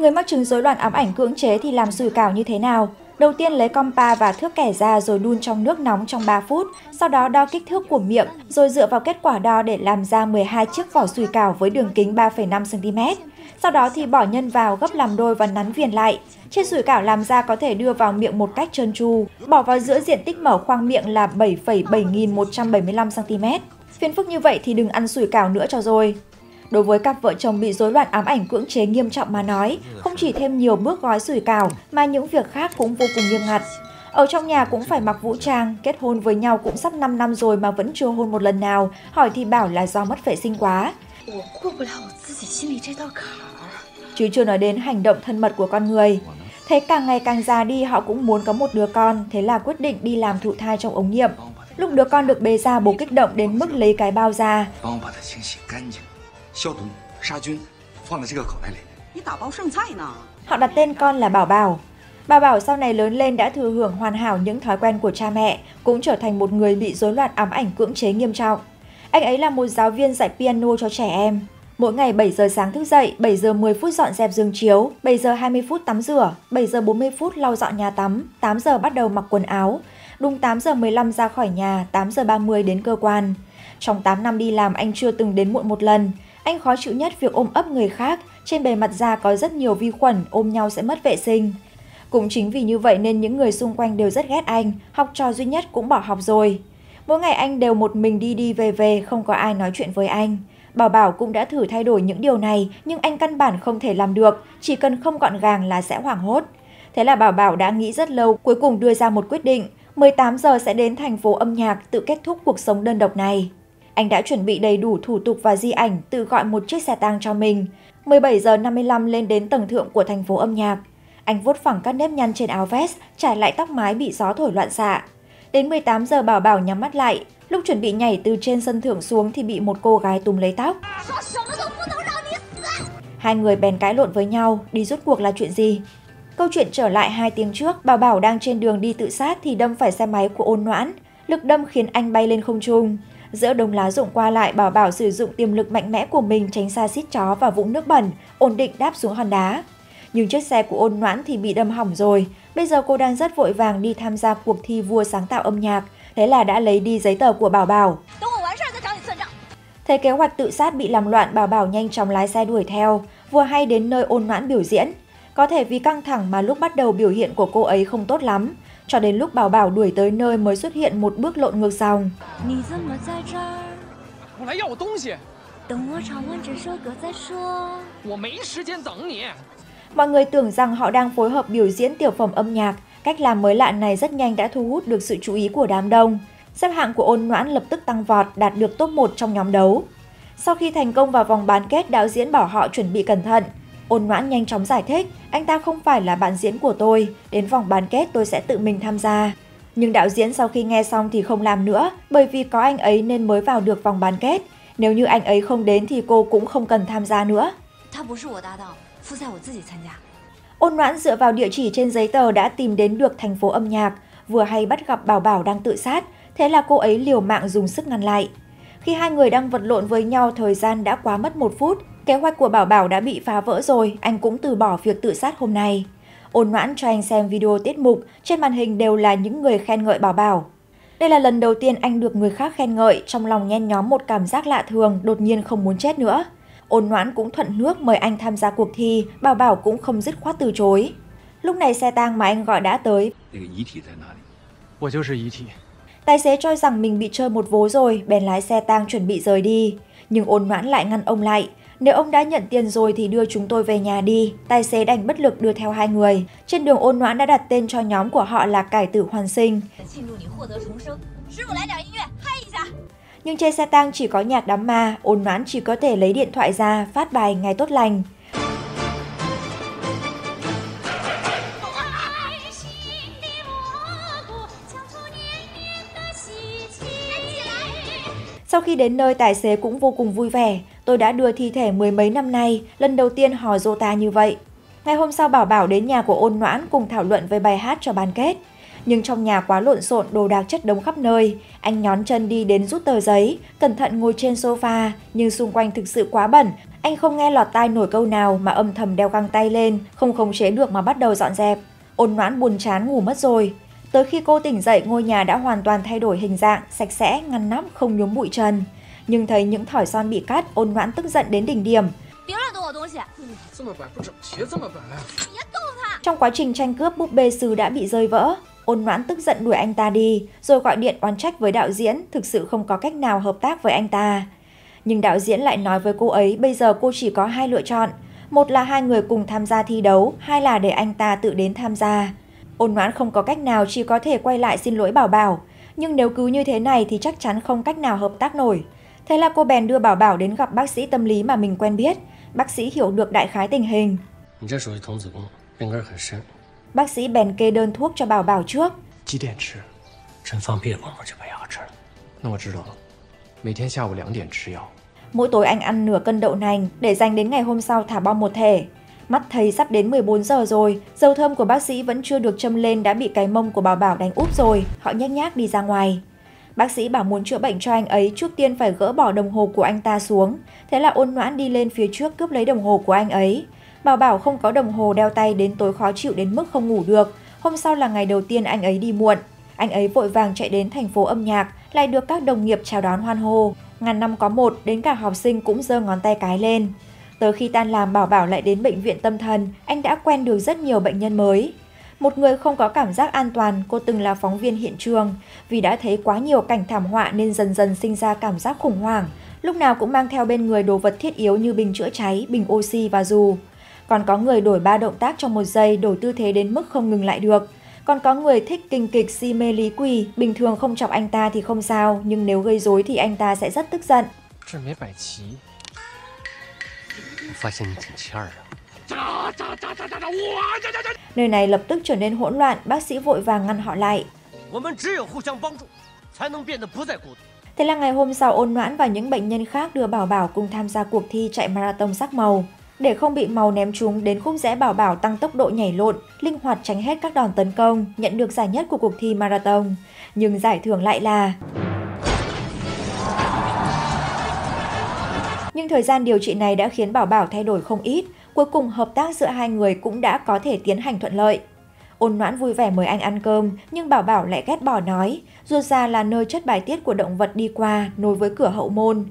Người mắc chứng rối loạn ám ảnh cưỡng chế thì làm sủi cảo như thế nào? Đầu tiên lấy compa và thước kẻ ra rồi đun trong nước nóng trong 3 phút, sau đó đo kích thước của miệng, rồi dựa vào kết quả đo để làm ra 12 chiếc vỏ sủi cảo với đường kính 3,5 cm. Sau đó thì bỏ nhân vào gấp làm đôi và nắn viền lại. Trên sủi cảo làm ra có thể đưa vào miệng một cách trơn tru. Bỏ vào giữa diện tích mở khoang miệng là 7,7175 cm. Phiền phức như vậy thì đừng ăn sủi cảo nữa cho rồi. Đối với cặp vợ chồng bị rối loạn ám ảnh cưỡng chế nghiêm trọng mà nói, không chỉ thêm nhiều bước gói sủi cảo mà những việc khác cũng vô cùng nghiêm ngặt. Ở trong nhà cũng phải mặc vũ trang, kết hôn với nhau cũng sắp 5 năm rồi mà vẫn chưa hôn một lần nào, hỏi thì bảo là do mất vệ sinh quá. Chứ chưa nói đến hành động thân mật của con người. Thế càng ngày càng già đi họ cũng muốn có một đứa con, thế là quyết định đi làm thụ thai trong ống nghiệm. Lúc đứa con được bê ra bố kích động đến mức lấy cái bao ra. 消毒、杀菌，放在这个口袋里。你打包剩菜呢？Họ đặt tên con là Bảo Bảo. Bảo Bảo sau này lớn lên đã thừa hưởng hoàn hảo những thói quen của cha mẹ, cũng trở thành một người bị rối loạn ám ảnh cưỡng chế nghiêm trọng. Anh ấy là một giáo viên dạy piano cho trẻ em. Mỗi ngày 7 giờ sáng thức dậy, 7 giờ 10 phút dọn dẹp giường chiếu, 7 giờ 20 phút tắm rửa, 7 giờ 40 phút lau dọn nhà tắm, 8 giờ bắt đầu mặc quần áo, đúng 8 giờ 15 ra khỏi nhà, 8 giờ 30 đến cơ quan. Trong 8 năm đi làm anh chưa từng đến muộn một lần. Anh khó chịu nhất việc ôm ấp người khác, trên bề mặt da có rất nhiều vi khuẩn, ôm nhau sẽ mất vệ sinh. Cũng chính vì như vậy nên những người xung quanh đều rất ghét anh, học trò duy nhất cũng bỏ học rồi. Mỗi ngày anh đều một mình đi đi về về, không có ai nói chuyện với anh. Bảo Bảo cũng đã thử thay đổi những điều này, nhưng anh căn bản không thể làm được, chỉ cần không gọn gàng là sẽ hoảng hốt. Thế là Bảo Bảo đã nghĩ rất lâu, cuối cùng đưa ra một quyết định, 18 giờ sẽ đến thành phố âm nhạc tự kết thúc cuộc sống đơn độc này. Anh đã chuẩn bị đầy đủ thủ tục và di ảnh tự gọi một chiếc xe tang cho mình. 17 giờ 55 lên đến tầng thượng của thành phố âm nhạc. Anh vuốt phẳng các nếp nhăn trên áo vest, trải lại tóc mái bị gió thổi loạn xạ. Đến 18 giờ Bảo Bảo nhắm mắt lại, lúc chuẩn bị nhảy từ trên sân thượng xuống thì bị một cô gái túm lấy tóc. Hai người bèn cãi lộn với nhau, đi rút cuộc là chuyện gì? Câu chuyện trở lại hai tiếng trước, Bảo Bảo đang trên đường đi tự sát thì đâm phải xe máy của ôn noãn. Lực đâm khiến anh bay lên không trung. Giữa đồng lá rụng qua lại bảo bảo sử dụng tiềm lực mạnh mẽ của mình tránh xa xít chó và vũng nước bẩn, ổn định đáp xuống hòn đá. Nhưng chiếc xe của ôn noãn thì bị đâm hỏng rồi. Bây giờ cô đang rất vội vàng đi tham gia cuộc thi vua sáng tạo âm nhạc. Thế là đã lấy đi giấy tờ của Bảo Bảo. Thấy kế hoạch tự sát bị làm loạn, Bảo Bảo nhanh chóng lái xe đuổi theo, vừa hay đến nơi ôn noãn biểu diễn. Có thể vì căng thẳng mà lúc bắt đầu biểu hiện của cô ấy không tốt lắm, cho đến lúc Bảo Bảo đuổi tới nơi mới xuất hiện một bước lộn ngược dòng. Mọi người tưởng rằng họ đang phối hợp biểu diễn tiểu phẩm âm nhạc, cách làm mới lạ này rất nhanh đã thu hút được sự chú ý của đám đông. Xếp hạng của ôn noãn lập tức tăng vọt, đạt được top 1 trong nhóm đấu. Sau khi thành công vào vòng bán kết, đạo diễn bảo họ chuẩn bị cẩn thận, Ôn noãn nhanh chóng giải thích, anh ta không phải là bạn diễn của tôi, đến vòng bán kết tôi sẽ tự mình tham gia. Nhưng đạo diễn sau khi nghe xong thì không làm nữa, bởi vì có anh ấy nên mới vào được vòng bán kết. Nếu như anh ấy không đến thì cô cũng không cần tham gia nữa. Ôn noãn dựa vào địa chỉ trên giấy tờ đã tìm đến được thành phố âm nhạc, vừa hay bắt gặp Bảo Bảo đang tự sát, thế là cô ấy liều mạng dùng sức ngăn lại. Khi hai người đang vật lộn với nhau thời gian đã quá mất một phút, Kế hoạch của Bảo Bảo đã bị phá vỡ rồi, anh cũng từ bỏ việc tự sát hôm nay. Ôn noãn cho anh xem video tiết mục, trên màn hình đều là những người khen ngợi Bảo Bảo. Đây là lần đầu tiên anh được người khác khen ngợi, trong lòng nhen nhóm một cảm giác lạ thường, đột nhiên không muốn chết nữa. Ôn noãn cũng thuận nước mời anh tham gia cuộc thi, Bảo Bảo cũng không dứt khoát từ chối. Lúc này xe tang mà anh gọi đã tới. Tài xế cho rằng mình bị chơi một vố rồi, bèn lái xe tang chuẩn bị rời đi. Nhưng ôn noãn lại ngăn ông lại, nếu ông đã nhận tiền rồi thì đưa chúng tôi về nhà đi. Tài xế đành bất lực đưa theo hai người. Trên đường ôn noãn đã đặt tên cho nhóm của họ là cải tử hoàn sinh. Nhưng trên xe tang chỉ có nhạc đám ma, ôn noãn chỉ có thể lấy điện thoại ra, phát bài ngày tốt lành. Sau khi đến nơi, tài xế cũng vô cùng vui vẻ. Tôi đã đưa thi thể mười mấy năm nay, lần đầu tiên hò dô ta như vậy. Ngày hôm sau Bảo Bảo đến nhà của ôn noãn cùng thảo luận về bài hát cho bán kết. Nhưng trong nhà quá lộn xộn đồ đạc chất đống khắp nơi, anh nhón chân đi đến rút tờ giấy, cẩn thận ngồi trên sofa, nhưng xung quanh thực sự quá bẩn, Anh không nghe lọt tai nổi câu nào mà âm thầm đeo găng tay lên, không khống chế được mà bắt đầu dọn dẹp. Ôn noãn buồn chán ngủ mất rồi. Tới khi cô tỉnh dậy, ngôi nhà đã hoàn toàn thay đổi hình dạng, sạch sẽ, ngăn nắp, không nhúm bụi trần. Nhưng thấy những thỏi son bị cắt, ôn noãn tức giận đến đỉnh điểm. Trong quá trình tranh cướp búp bê sứ đã bị rơi vỡ, ôn noãn tức giận đuổi anh ta đi, rồi gọi điện oán trách với đạo diễn, thực sự không có cách nào hợp tác với anh ta. Nhưng đạo diễn lại nói với cô ấy bây giờ cô chỉ có hai lựa chọn, một là hai người cùng tham gia thi đấu, hai là để anh ta tự đến tham gia. Ôn ngoãn không có cách nào chỉ có thể quay lại xin lỗi Bảo Bảo. Nhưng nếu cứ như thế này thì chắc chắn không cách nào hợp tác nổi. Thế là cô bèn đưa Bảo Bảo đến gặp bác sĩ tâm lý mà mình quen biết. Bác sĩ hiểu được đại khái tình hình. Bác sĩ bèn kê đơn thuốc cho Bảo Bảo trước. Mỗi tối anh ăn nửa cân đậu nành để dành đến ngày hôm sau thả bom một thể. Mắt thấy sắp đến 14 giờ rồi, dầu thơm của bác sĩ vẫn chưa được châm lên đã bị cái mông của Bảo Bảo đánh úp rồi. Họ nhắc nhác đi ra ngoài. Bác sĩ bảo muốn chữa bệnh cho anh ấy trước tiên phải gỡ bỏ đồng hồ của anh ta xuống. Thế là ôn noãn đi lên phía trước cướp lấy đồng hồ của anh ấy. Bảo Bảo không có đồng hồ đeo tay đến tối khó chịu đến mức không ngủ được. Hôm sau là ngày đầu tiên anh ấy đi muộn. Anh ấy vội vàng chạy đến thành phố âm nhạc, lại được các đồng nghiệp chào đón hoan hô. Ngàn năm có một, đến cả học sinh cũng giơ ngón tay cái lên. Tới khi tan làm Bảo Bảo lại đến bệnh viện tâm thần, anh đã quen được rất nhiều bệnh nhân mới. Một người không có cảm giác an toàn, cô từng là phóng viên hiện trường. Vì đã thấy quá nhiều cảnh thảm họa nên dần dần sinh ra cảm giác khủng hoảng. Lúc nào cũng mang theo bên người đồ vật thiết yếu như bình chữa cháy, bình oxy và dù. Còn có người đổi ba động tác trong một giây, đổi tư thế đến mức không ngừng lại được. Còn có người thích kinh kịch si mê lý quỷ, bình thường không chọc anh ta thì không sao, nhưng nếu gây rối thì anh ta sẽ rất tức giận. Nơi này lập tức trở nên hỗn loạn, bác sĩ vội vàng ngăn họ lại. Thế là ngày hôm sau ôn noãn và những bệnh nhân khác đưa Bảo Bảo cùng tham gia cuộc thi chạy marathon sắc màu. Để không bị màu ném trúng đến khúc rẽ Bảo Bảo tăng tốc độ nhảy lộn, linh hoạt tránh hết các đòn tấn công, nhận được giải nhất của cuộc thi marathon. Nhưng giải thưởng lại là... thời gian điều trị này đã khiến Bảo Bảo thay đổi không ít, cuối cùng hợp tác giữa hai người cũng đã có thể tiến hành thuận lợi. Ôn noãn vui vẻ mời anh ăn cơm, nhưng Bảo Bảo lại ghét bỏ nói, ruột già là nơi chất bài tiết của động vật đi qua, nối với cửa hậu môn.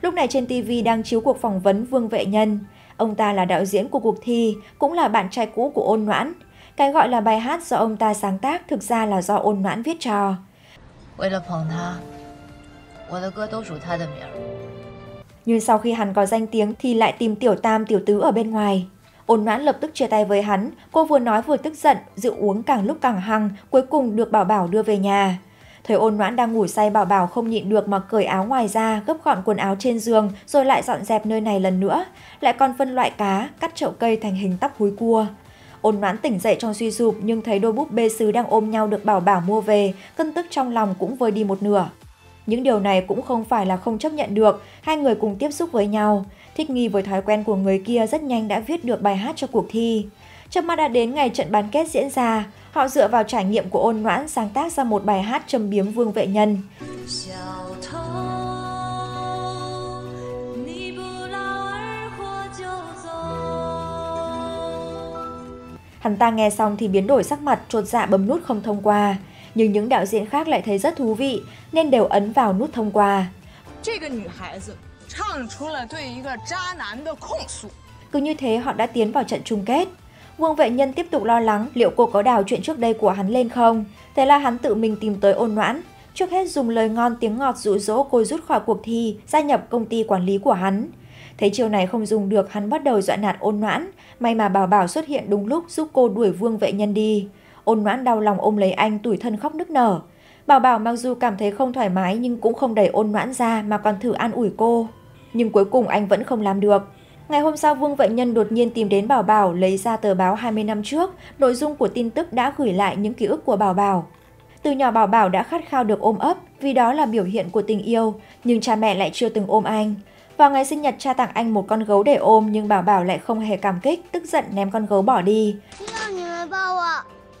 Lúc này trên TV đang chiếu cuộc phỏng vấn Vương Vệ Nhân. Ông ta là đạo diễn của cuộc thi, cũng là bạn trai cũ của ôn noãn. Cái gọi là bài hát do ông ta sáng tác thực ra là do ôn noãn viết cho. Nhưng sau khi hắn có danh tiếng thì lại tìm tiểu tam tiểu tứ ở bên ngoài. Ôn noãn lập tức chia tay với hắn, cô vừa nói vừa tức giận, rượu uống càng lúc càng hăng, cuối cùng được bảo bảo đưa về nhà. Thấy ôn noãn đang ngủ say bảo bảo không nhịn được mà cởi áo ngoài ra, gấp gọn quần áo trên giường rồi lại dọn dẹp nơi này lần nữa. Lại còn phân loại cá, cắt chậu cây thành hình tóc húi cua. Ôn noãn tỉnh dậy trong suy sụp nhưng thấy đôi búp bê sứ đang ôm nhau được bảo bảo mua về, cân tức trong lòng cũng vơi đi một nửa. Những điều này cũng không phải là không chấp nhận được, hai người cùng tiếp xúc với nhau. Thích nghi với thói quen của người kia rất nhanh đã viết được bài hát cho cuộc thi. Chớp mắt đã đến ngày trận bán kết diễn ra, họ dựa vào trải nghiệm của ôn noãn sáng tác ra một bài hát châm biếm vương vệ nhân. Hắn ta nghe xong thì biến đổi sắc mặt, trột dạ bấm nút không thông qua. Nhưng những đạo diễn khác lại thấy rất thú vị, nên đều ấn vào nút thông qua. Cứ như thế họ đã tiến vào trận chung kết. Vương Vệ Nhân tiếp tục lo lắng liệu cô có đào chuyện trước đây của hắn lên không. Thế là hắn tự mình tìm tới ôn noãn. Trước hết dùng lời ngon tiếng ngọt dụ dỗ cô rút khỏi cuộc thi, gia nhập công ty quản lý của hắn. Thấy chiều này không dùng được, hắn bắt đầu dọa nạt ôn noãn. May mà bảo bảo xuất hiện đúng lúc giúp cô đuổi Vương Vệ Nhân đi. Ôn noãn đau lòng ôm lấy anh tủi thân khóc nức nở. Bảo bảo mặc dù cảm thấy không thoải mái nhưng cũng không đẩy ôn noãn ra mà còn thử an ủi cô. Nhưng cuối cùng anh vẫn không làm được. Ngày hôm sau, Vương Vận Nhân đột nhiên tìm đến Bảo Bảo lấy ra tờ báo 20 năm trước, nội dung của tin tức đã gửi lại những ký ức của Bảo Bảo. Từ nhỏ Bảo Bảo đã khát khao được ôm ấp, vì đó là biểu hiện của tình yêu, nhưng cha mẹ lại chưa từng ôm anh. Vào ngày sinh nhật cha tặng anh một con gấu để ôm nhưng Bảo Bảo lại không hề cảm kích, tức giận ném con gấu bỏ đi.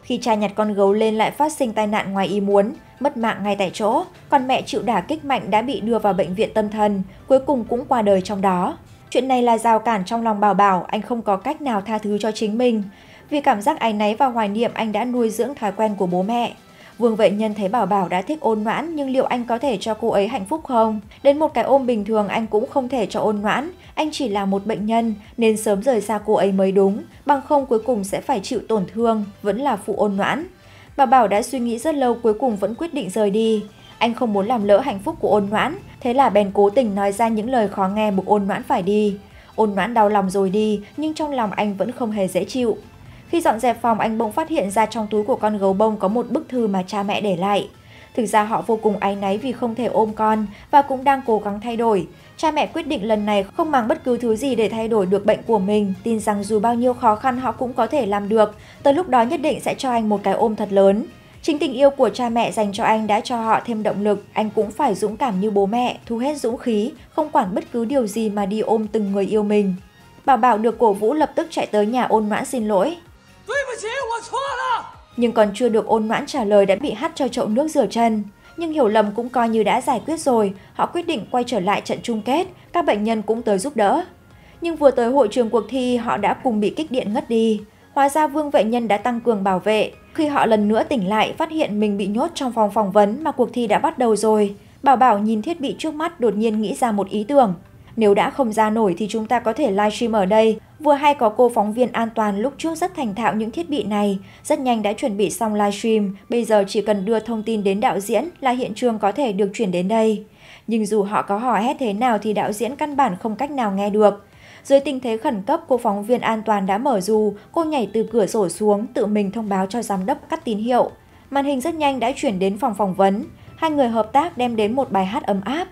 Khi cha nhặt con gấu lên lại phát sinh tai nạn ngoài ý muốn, mất mạng ngay tại chỗ, còn mẹ chịu đả kích mạnh đã bị đưa vào bệnh viện tâm thần, cuối cùng cũng qua đời trong đó. Chuyện này là rào cản trong lòng Bảo Bảo, anh không có cách nào tha thứ cho chính mình. Vì cảm giác áy náy và hoài niệm anh đã nuôi dưỡng thói quen của bố mẹ. Vương Vệ Nhân thấy Bảo Bảo đã thích ôn noãn nhưng liệu anh có thể cho cô ấy hạnh phúc không? Đến một cái ôm bình thường anh cũng không thể cho ôn noãn, anh chỉ là một bệnh nhân nên sớm rời xa cô ấy mới đúng, bằng không cuối cùng sẽ phải chịu tổn thương, vẫn là phụ ôn noãn. Bảo Bảo đã suy nghĩ rất lâu cuối cùng vẫn quyết định rời đi. Anh không muốn làm lỡ hạnh phúc của ôn noãn, thế là bèn cố tình nói ra những lời khó nghe buộc ôn noãn phải đi. Ôn noãn đau lòng rồi đi, nhưng trong lòng anh vẫn không hề dễ chịu. Khi dọn dẹp phòng, anh bỗng phát hiện ra trong túi của con gấu bông có một bức thư mà cha mẹ để lại. Thực ra họ vô cùng áy náy vì không thể ôm con và cũng đang cố gắng thay đổi. Cha mẹ quyết định lần này không mang bất cứ thứ gì để thay đổi được bệnh của mình, tin rằng dù bao nhiêu khó khăn họ cũng có thể làm được, tới lúc đó nhất định sẽ cho anh một cái ôm thật lớn. Chính tình yêu của cha mẹ dành cho anh đã cho họ thêm động lực, anh cũng phải dũng cảm như bố mẹ, thu hết dũng khí, không quản bất cứ điều gì mà đi ôm từng người yêu mình. Bảo Bảo được cổ vũ lập tức chạy tới nhà ôn noãn xin lỗi. Nhưng còn chưa được ôn noãn trả lời đã bị hắt cho chậu nước rửa chân. Nhưng hiểu lầm cũng coi như đã giải quyết rồi, họ quyết định quay trở lại trận chung kết, các bệnh nhân cũng tới giúp đỡ. Nhưng vừa tới hội trường cuộc thi họ đã cùng bị kích điện ngất đi. Hóa ra Vương Vệ Nhân đã tăng cường bảo vệ. Khi họ lần nữa tỉnh lại, phát hiện mình bị nhốt trong phòng phỏng vấn mà cuộc thi đã bắt đầu rồi. Bảo Bảo nhìn thiết bị trước mắt đột nhiên nghĩ ra một ý tưởng. Nếu đã không ra nổi thì chúng ta có thể livestream ở đây. Vừa hay có cô phóng viên an toàn lúc trước rất thành thạo những thiết bị này, rất nhanh đã chuẩn bị xong livestream, bây giờ chỉ cần đưa thông tin đến đạo diễn là hiện trường có thể được chuyển đến đây. Nhưng dù họ có hỏi hết thế nào thì đạo diễn căn bản không cách nào nghe được. Dưới tình thế khẩn cấp, cô phóng viên an toàn đã mở dù, cô nhảy từ cửa sổ xuống, tự mình thông báo cho giám đốc cắt tín hiệu. Màn hình rất nhanh đã chuyển đến phòng phỏng vấn. Hai người hợp tác đem đến một bài hát ấm áp.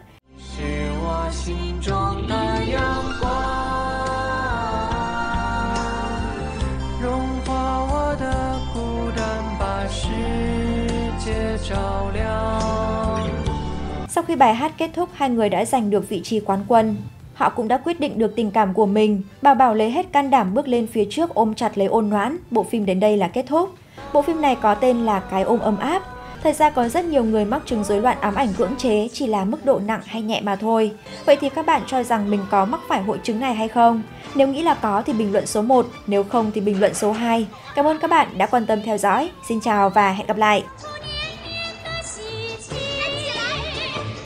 Sau khi bài hát kết thúc, hai người đã giành được vị trí quán quân. Họ cũng đã quyết định được tình cảm của mình. Bà Bảo lấy hết can đảm bước lên phía trước ôm chặt lấy ôn noãn. Bộ phim đến đây là kết thúc. Bộ phim này có tên là Cái ôm ấm áp. Thật ra có rất nhiều người mắc chứng rối loạn ám ảnh cưỡng chế chỉ là mức độ nặng hay nhẹ mà thôi. Vậy thì các bạn cho rằng mình có mắc phải hội chứng này hay không? Nếu nghĩ là có thì bình luận số 1, nếu không thì bình luận số 2. Cảm ơn các bạn đã quan tâm theo dõi. Xin chào và hẹn gặp lại!